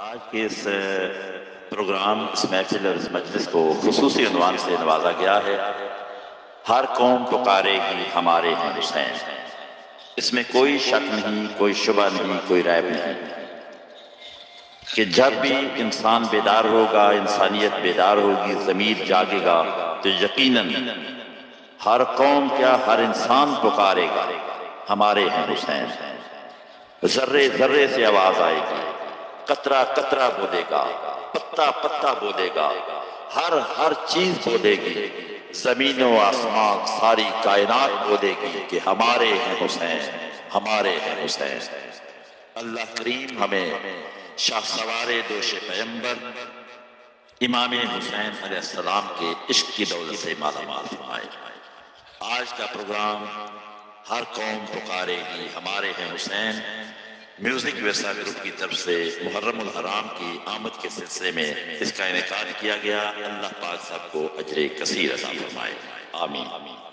آج کے اس پروگرام، اس محفل اور اس مجلس کو خصوصی عنوان سے نوازا گیا ہے، ہر قوم پکارے گی ہمارے ہیں حسین۔ اس میں کوئی شک نہیں، کوئی شبہ نہیں، کوئی ریب نہیں کہ جب بھی انسان بیدار ہوگا، انسانیت بیدار ہوگی، ضمیر جاگے گا، تو یقیناً ہر قوم کیا ہر انسان پکارے گا ہمارے ہیں حسین۔ ذرے ذرے سے آواز آئے گی۔ قطرہ قطرہ بولے گا، پتا پتا بولے گا، ہر ہر چیز بولے گی، زمین و آسمان، ساری کائنات بولے گی کہ ہمارے ہیں حسین، ہمارے ہیں حسین۔ اللہ کریم ہمیں شاہ سوار دوش پیمبر امام حسین علیہ السلام کے عشق کی دولت سے مالا مال فرمائے۔ آج کا پروگرام ہر قوم پکارے گی، ہمارے ہیں حسین میوزک ویسا گروپ کی طرف سے محرم الحرام کی آمد کے سلسلے میں اس کا انعقاد کیا گیا۔ اللہ پاک صاحب کو اجر کثیر عطا فرمائے۔ آمین۔